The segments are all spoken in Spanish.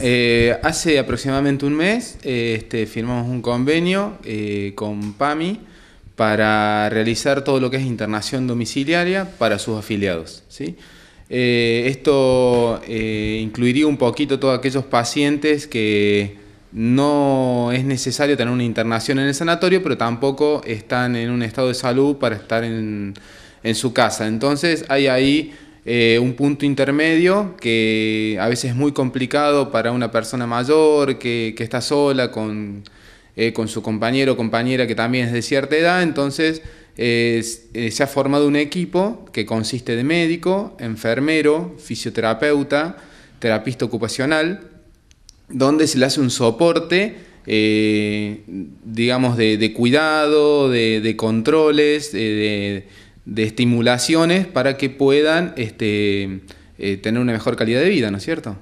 Eh, hace aproximadamente un mes eh, este, firmamos un convenio eh, con PAMI para realizar todo lo que es internación domiciliaria para sus afiliados. ¿sí? esto incluiría un poquito todos aquellos pacientes que no es necesario tener una internación en el sanatorio, pero tampoco están en un estado de salud para estar en, en su casa. Entonces hay ahí eh, un punto intermedio que a veces es muy complicado para una persona mayor que, está sola con, eh, con, su compañero o compañera que también es de cierta edad, entonces eh, se ha formado un equipo que consiste de médico, enfermero, fisioterapeuta, terapista ocupacional, donde se le hace un soporte, digamos, de, cuidado, de, controles, de de estimulaciones para que puedan este, eh, tener una mejor calidad de vida, ¿no es cierto?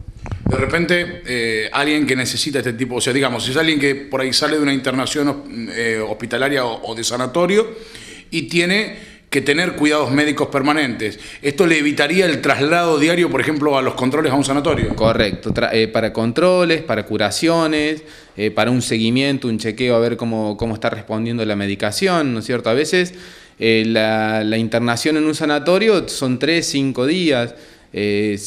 De repente, eh, alguien que necesita este tipo, o sea, digamos, si es alguien que por ahí sale de una internación eh, hospitalaria o, de sanatorio y tiene que tener cuidados médicos permanentes. ¿Esto le evitaría el traslado diario, por ejemplo, a los controles a un sanatorio? Correcto, para controles, para curaciones, para un seguimiento, un chequeo, a ver cómo, cómo está respondiendo la medicación, ¿no es cierto? A veces eh, la, internación en un sanatorio son tres, cinco días. Eh,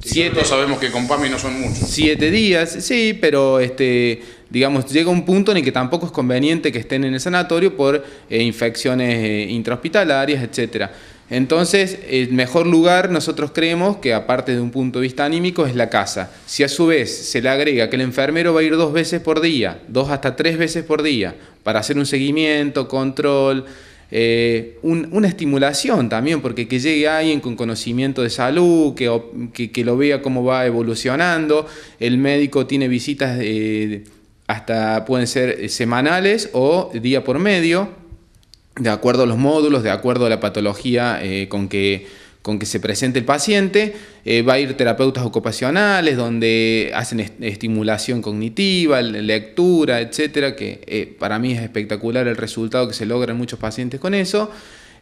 siete, sabemos que con PAMI no son muchos. Siete días, sí, pero este, digamos, llega un punto en el que tampoco es conveniente que estén en el sanatorio por eh, infecciones intrahospitalarias, etc. Entonces, el mejor lugar nosotros creemos que aparte de un punto de vista anímico es la casa. Si a su vez se le agrega que el enfermero va a ir dos veces por día, dos hasta tres veces por día, para hacer un seguimiento, control, eh, una estimulación también, porque que llegue alguien con conocimiento de salud, que, que, lo vea cómo va evolucionando, el médico tiene visitas hasta pueden ser semanales o día por medio, de acuerdo a los módulos, de acuerdo a la patología eh, con que con que se presente el paciente, eh, va a ir terapeutas ocupacionales donde hacen estimulación cognitiva, lectura, etcétera, que eh, para mí es espectacular el resultado que se logra en muchos pacientes con eso.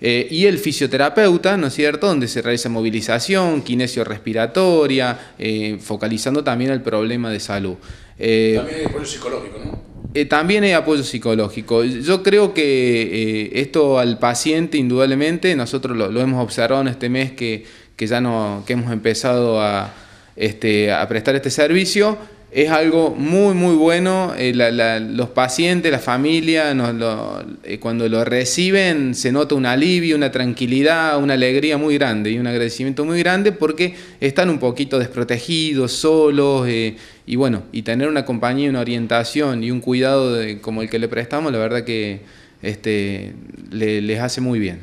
Eh, y el fisioterapeuta, ¿no es cierto?, donde se realiza movilización, kinesio respiratoria, focalizando también el problema de salud. también hay apoyo psicológico, ¿no? También hay apoyo psicológico. Yo creo que esto al paciente, indudablemente, nosotros lo, hemos observado en este mes que, ya no, que hemos empezado a, este, a prestar este servicio es algo muy, muy bueno. Eh, los pacientes, la familia, eh, cuando lo reciben se nota un alivio, una tranquilidad, una alegría muy grande y un agradecimiento muy grande porque están un poquito desprotegidos, solos, eh, y bueno, y tener una compañía, una orientación y un cuidado como el que le prestamos, la verdad que este, les hace muy bien.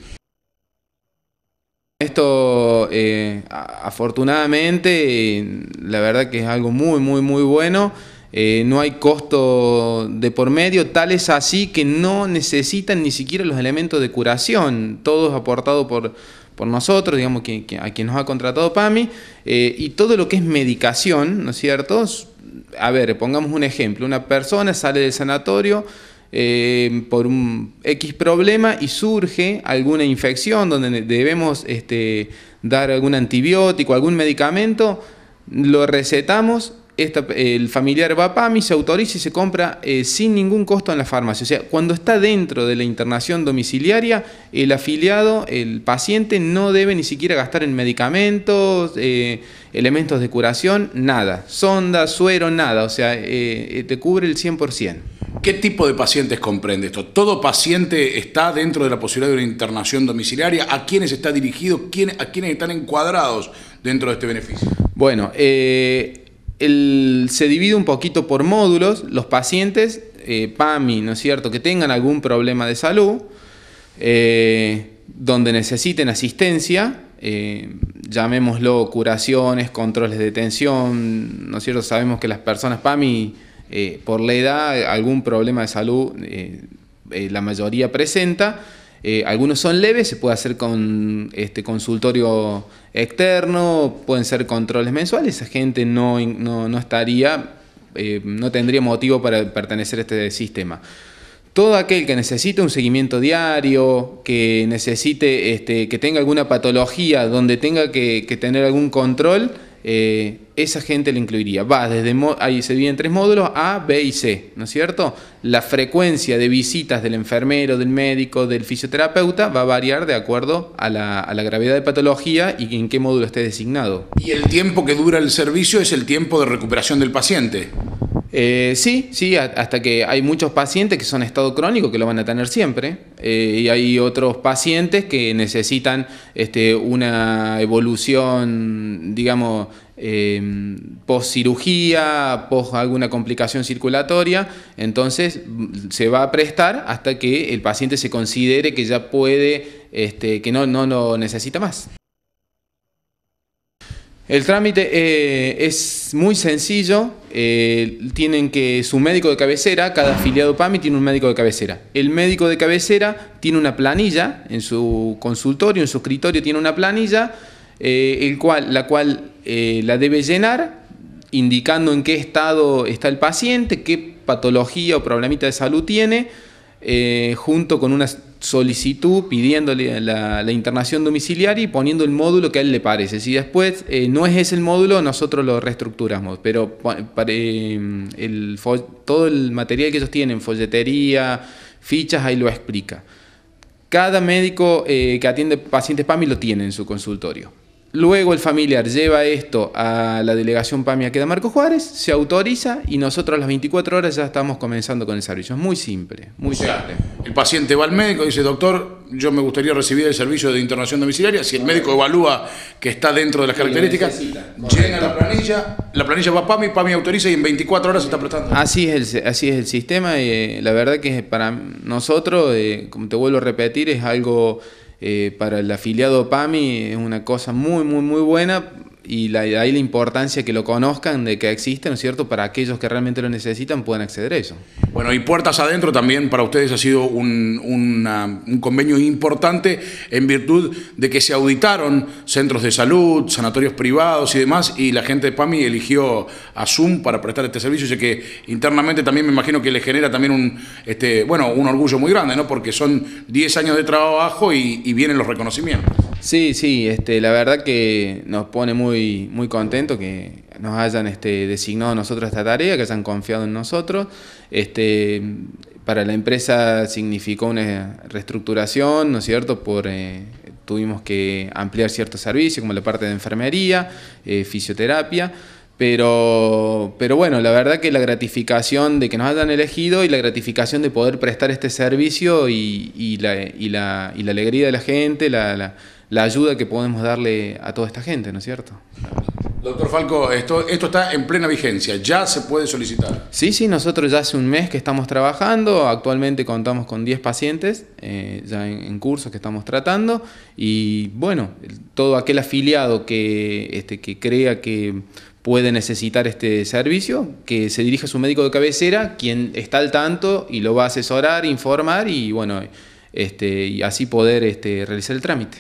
Esto, eh, afortunadamente, la verdad que es algo muy, muy, muy bueno. Eh, no hay costo de por medio, tal es así que no necesitan ni siquiera los elementos de curación, todos aportados por, por nosotros, digamos, que, a quien nos ha contratado PAMI, eh, y todo lo que es medicación, ¿no es cierto? A ver, pongamos un ejemplo, una persona sale del sanatorio, por un X problema y surge alguna infección donde debemos este, dar algún antibiótico, algún medicamento, lo recetamos, el familiar va a PAMI, se autoriza y se compra eh, sin ningún costo en la farmacia. O sea, cuando está dentro de la internación domiciliaria, el afiliado, el paciente, no debe ni siquiera gastar en medicamentos, eh, elementos de curación, nada. Sonda, suero, nada. O sea, te cubre el 100%. ¿Qué tipo de pacientes comprende esto? ¿Todo paciente está dentro de la posibilidad de una internación domiciliaria? ¿A quiénes está dirigido? ¿A quiénes están encuadrados dentro de este beneficio? Bueno, eh, se divide un poquito por módulos. Los pacientes, eh, PAMI, ¿no es cierto?, que tengan algún problema de salud, eh, donde necesiten asistencia, llamémoslo curaciones, controles de tensión, ¿no es cierto? Sabemos que las personas PAMI eh, por la edad, algún problema de salud eh, eh, la mayoría presenta. algunos son leves, se puede hacer con este consultorio externo, pueden ser controles mensuales, esa gente no, no, estaría, no tendría motivo para pertenecer a este sistema. Todo aquel que necesite un seguimiento diario, que necesite, este, que tenga alguna patología donde tenga que tener algún control, eh, esa gente le incluiría. Va desde, ahí se dividen tres módulos, A, B y C, ¿no es cierto? La frecuencia de visitas del enfermero, del médico, del fisioterapeuta va a variar de acuerdo a la, a la gravedad de patología y en qué módulo esté designado. ¿Y el tiempo que dura el servicio es el tiempo de recuperación del paciente? Eh, sí, sí, hasta que hay muchos pacientes que son estado crónico que lo van a tener siempre eh, y hay otros pacientes que necesitan este, una evolución, digamos, eh, post cirugía, post alguna complicación circulatoria, entonces se va a prestar hasta que el paciente se considere que ya puede, este, que no, no lo necesita más. El trámite eh, es muy sencillo, eh, tienen que su médico de cabecera, cada afiliado PAMI tiene un médico de cabecera. El médico de cabecera tiene una planilla en su consultorio, en su escritorio tiene una planilla, eh, la cual la debe llenar indicando en qué estado está el paciente, qué patología o problemita de salud tiene, junto con una solicitud pidiéndole la, internación domiciliaria y poniendo el módulo que a él le parece. Si después eh, no es ese el módulo, nosotros lo reestructuramos, pero eh, el, todo el material que ellos tienen, folletería, fichas, ahí lo explica. Cada médico eh, que atiende pacientes PAMI lo tiene en su consultorio. Luego el familiar lleva esto a la delegación PAMIA que da Marco Juárez, se autoriza y nosotros a las 24 horas ya estamos comenzando con el servicio. Es muy simple, muy simple. El paciente va al médico y dice, doctor, yo me gustaría recibir el servicio de internación domiciliaria. Si el médico evalúa que está dentro de las características, llena la planilla, la planilla va a PAMI, PAMI autoriza y en 24 horas se está prestando. Así es el, así es el sistema y eh, la verdad que para nosotros, eh, como te vuelvo a repetir, es algo eh, para el afiliado PAMI es una cosa muy, muy, muy buena y la, ahí la importancia que lo conozcan, de que existe, ¿no es cierto?, para aquellos que realmente lo necesitan puedan acceder a eso. Bueno, y Puertas Adentro también para ustedes ha sido un, un convenio importante en virtud de que se auditaron centros de salud, sanatorios privados y demás, y la gente de PAMI eligió a Zoom para prestar este servicio, y que internamente también me imagino que le genera también un, este, bueno, un orgullo muy grande, ¿no?, porque son 10 años de trabajo y, y vienen los reconocimientos. Sí, sí, este, la verdad que nos pone muy, muy contento que nos hayan este, designado a nosotros esta tarea, que hayan confiado en nosotros. Este, para la empresa significó una reestructuración, ¿no es cierto? Por, eh, tuvimos que ampliar ciertos servicios, como la parte de enfermería, eh, fisioterapia. Pero, pero bueno, la verdad que la gratificación de que nos hayan elegido y la gratificación de poder prestar este servicio y, la, y, la, y la, alegría de la gente, la ayuda que podemos darle a toda esta gente, ¿no es cierto? Doctor Falco, esto, esto está en plena vigencia, ya se puede solicitar. Sí, sí, nosotros ya hace un mes que estamos trabajando, actualmente contamos con 10 pacientes eh, ya en, cursos que estamos tratando y bueno, todo aquel afiliado que, este, que crea que puede necesitar este servicio, que se dirija a su médico de cabecera, quien está al tanto y lo va a asesorar, informar y bueno, este, y así poder este, realizar el trámite.